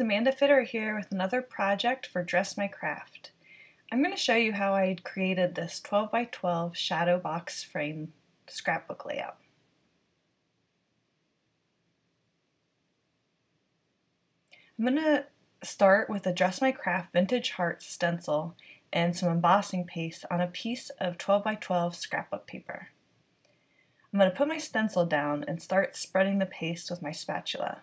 Amanda Fitterer here with another project for Dress My Craft. I'm going to show you how I created this 12 by 12 shadow box frame scrapbook layout. I'm going to start with a Dress My Craft Vintage Heart stencil and some embossing paste on a piece of 12 by 12 scrapbook paper. I'm going to put my stencil down and start spreading the paste with my spatula.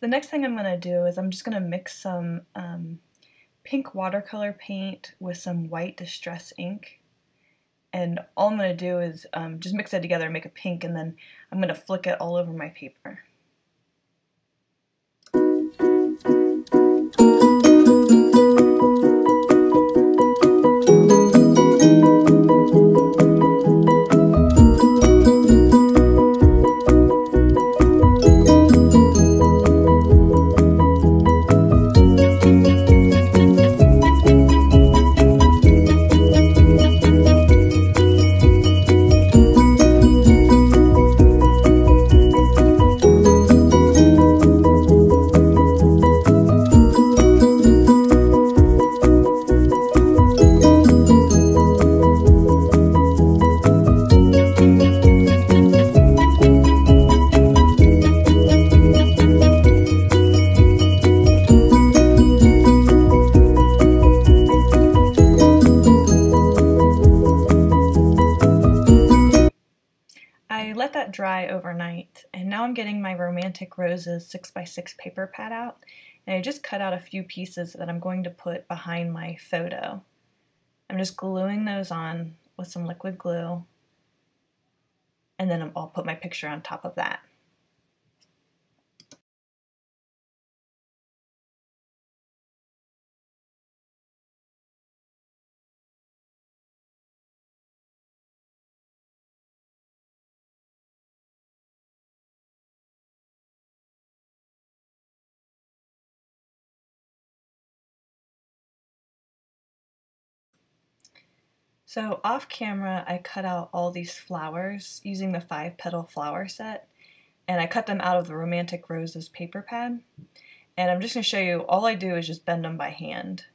The next thing I'm going to do is I'm just going to mix some um, pink watercolor paint with some white distress ink. And all I'm going to do is um, just mix it together and make a pink and then I'm going to flick it all over my paper. Dry overnight and now I'm getting my Romantic Roses 6x6 paper pad out and I just cut out a few pieces that I'm going to put behind my photo. I'm just gluing those on with some liquid glue and then I'll put my picture on top of that. So off camera, I cut out all these flowers using the five petal flower set, and I cut them out of the Romantic Roses paper pad. And I'm just going to show you, all I do is just bend them by hand.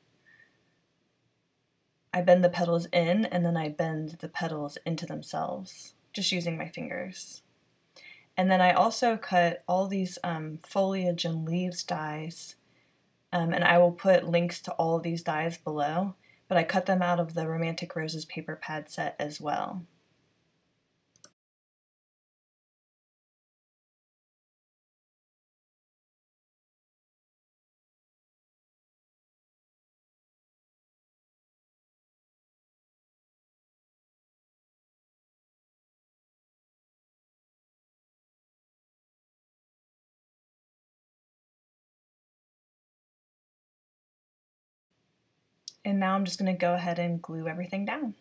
I bend the petals in, and then I bend the petals into themselves, just using my fingers. And then I also cut all these um, foliage and leaves dies, um, and I will put links to all of these dies below but I cut them out of the Romantic Roses paper pad set as well. And now I'm just going to go ahead and glue everything down.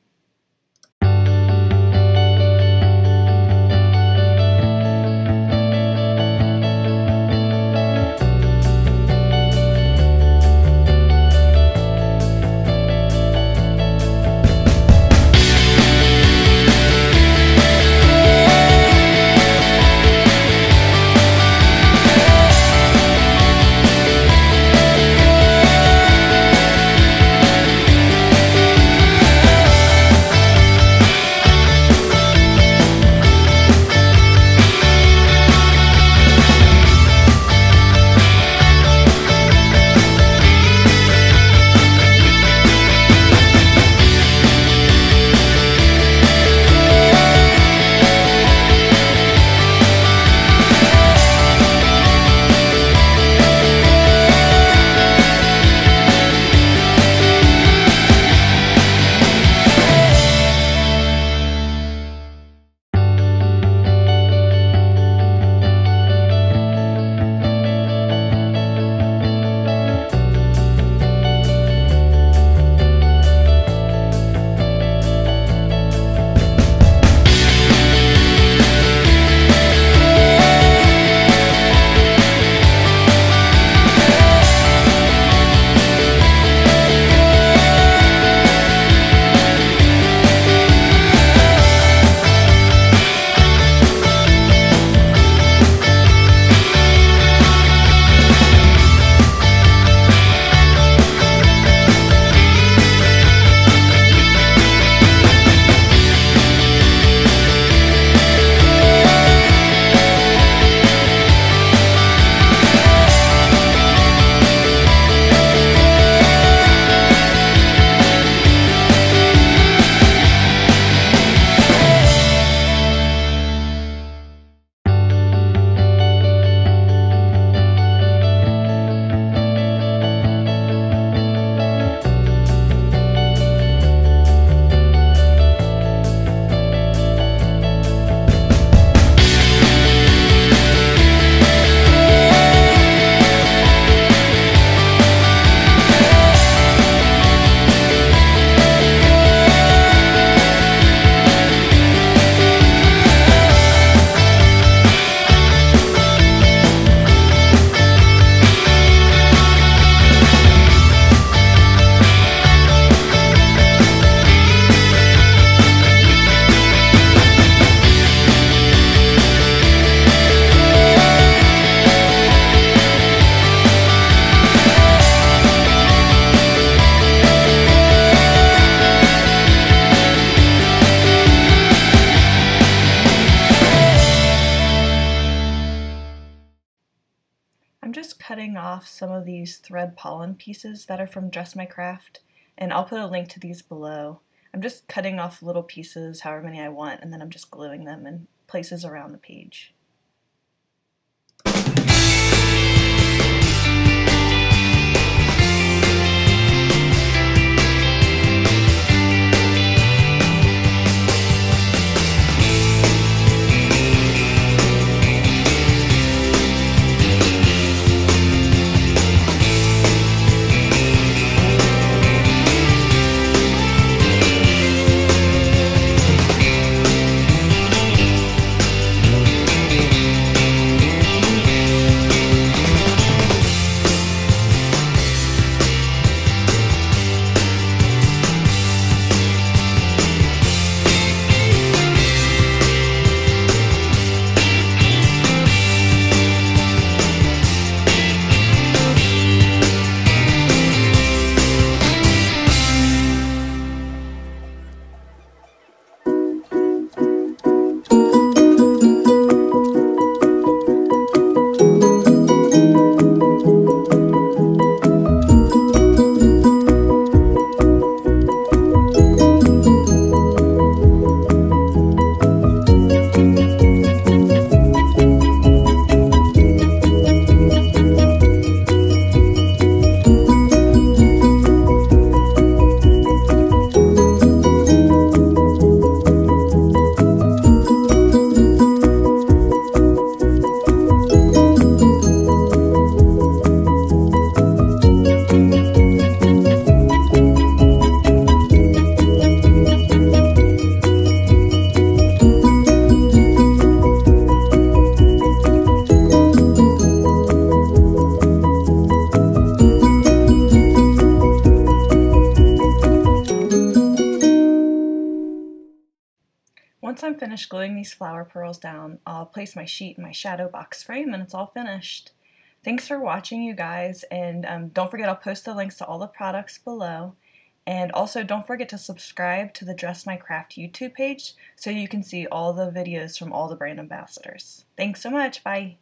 Just cutting off some of these thread pollen pieces that are from Dress My Craft, and I'll put a link to these below. I'm just cutting off little pieces, however many I want, and then I'm just gluing them in places around the page. Gluing these flower pearls down, I'll place my sheet in my shadow box frame and it's all finished. Thanks for watching you guys and um, don't forget I'll post the links to all the products below and also don't forget to subscribe to the Dress My Craft YouTube page so you can see all the videos from all the brand ambassadors. Thanks so much, bye!